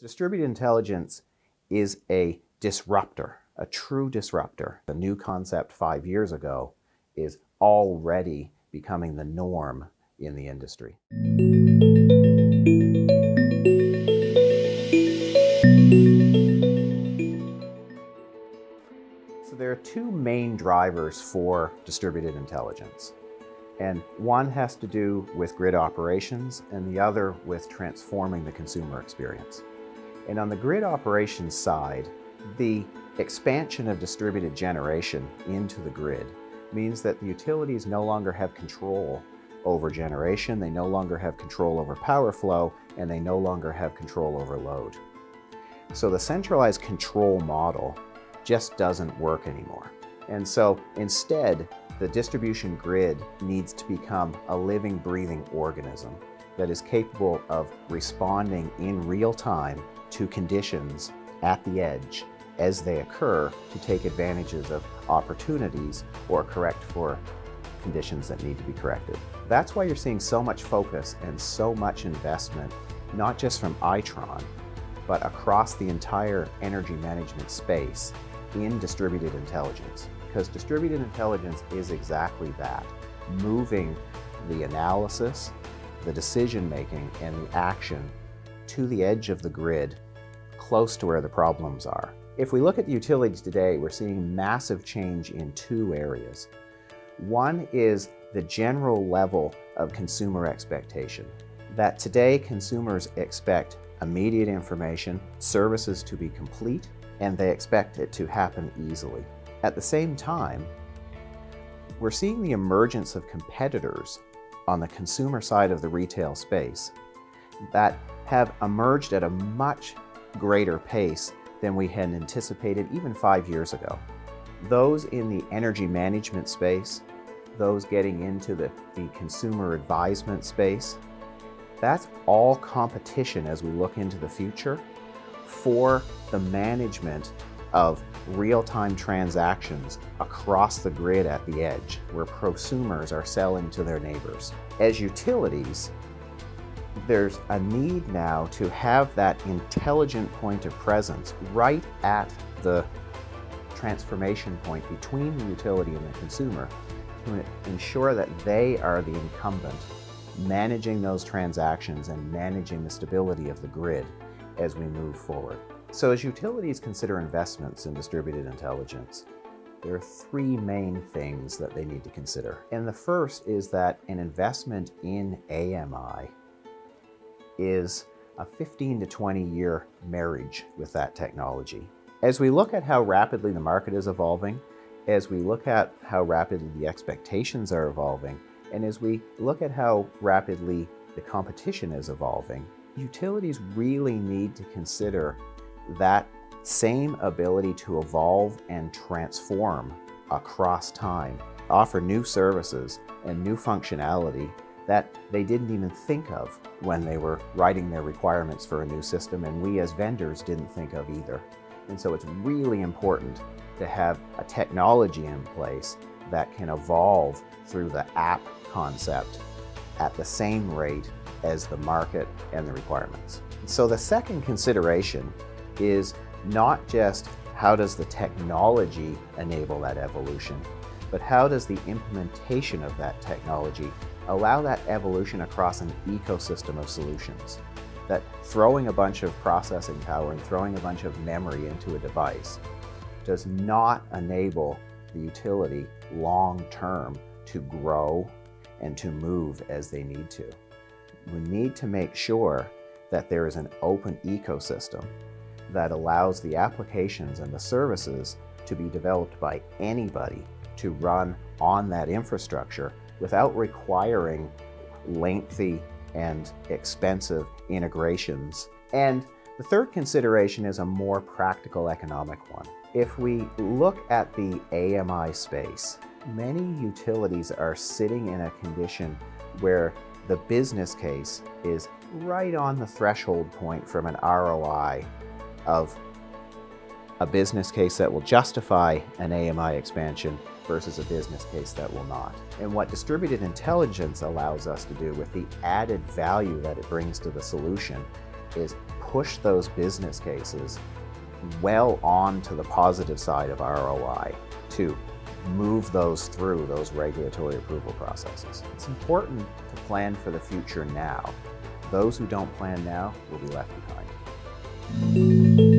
Distributed intelligence is a disruptor, a true disruptor. The new concept five years ago is already becoming the norm in the industry. So there are two main drivers for distributed intelligence. And one has to do with grid operations and the other with transforming the consumer experience. And on the grid operations side, the expansion of distributed generation into the grid means that the utilities no longer have control over generation, they no longer have control over power flow, and they no longer have control over load. So the centralized control model just doesn't work anymore. And so instead, the distribution grid needs to become a living, breathing organism that is capable of responding in real time to conditions at the edge as they occur to take advantages of opportunities or correct for conditions that need to be corrected. That's why you're seeing so much focus and so much investment, not just from Itron, but across the entire energy management space in distributed intelligence. Because distributed intelligence is exactly that, moving the analysis, the decision making, and the action to the edge of the grid, close to where the problems are. If we look at utilities today, we're seeing massive change in two areas. One is the general level of consumer expectation, that today consumers expect immediate information, services to be complete, and they expect it to happen easily. At the same time, we're seeing the emergence of competitors on the consumer side of the retail space that have emerged at a much greater pace than we had anticipated even five years ago. Those in the energy management space, those getting into the, the consumer advisement space, that's all competition as we look into the future for the management of real-time transactions across the grid at the edge, where prosumers are selling to their neighbors. As utilities, there's a need now to have that intelligent point of presence right at the transformation point between the utility and the consumer to ensure that they are the incumbent managing those transactions and managing the stability of the grid as we move forward. So as utilities consider investments in distributed intelligence, there are three main things that they need to consider. And the first is that an investment in AMI is a 15 to 20 year marriage with that technology. As we look at how rapidly the market is evolving, as we look at how rapidly the expectations are evolving, and as we look at how rapidly the competition is evolving, utilities really need to consider that same ability to evolve and transform across time, offer new services and new functionality that they didn't even think of when they were writing their requirements for a new system and we as vendors didn't think of either. And so it's really important to have a technology in place that can evolve through the app concept at the same rate as the market and the requirements. So the second consideration is not just how does the technology enable that evolution, but how does the implementation of that technology allow that evolution across an ecosystem of solutions. That throwing a bunch of processing power and throwing a bunch of memory into a device does not enable the utility long term to grow and to move as they need to. We need to make sure that there is an open ecosystem that allows the applications and the services to be developed by anybody to run on that infrastructure without requiring lengthy and expensive integrations. And the third consideration is a more practical economic one. If we look at the AMI space, many utilities are sitting in a condition where the business case is right on the threshold point from an ROI of a business case that will justify an AMI expansion versus a business case that will not. And what distributed intelligence allows us to do with the added value that it brings to the solution is push those business cases well on to the positive side of ROI to move those through those regulatory approval processes. It's important to plan for the future now. Those who don't plan now will be left behind. Thank you.